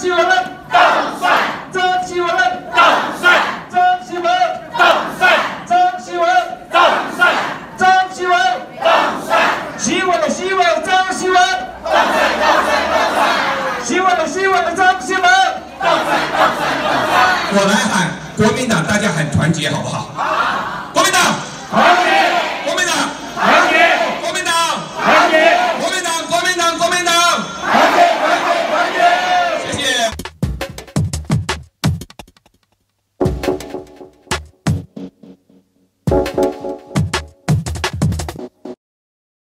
希文，当帅，张希文，当帅，张希文，当帅，张希文，当帅，张希文，当帅，希伟希伟张希文，当帅，当帅，当帅，希伟希伟张希文，当帅，当帅，当帅。我来喊国民党，大家喊团结好不好？好。Bye.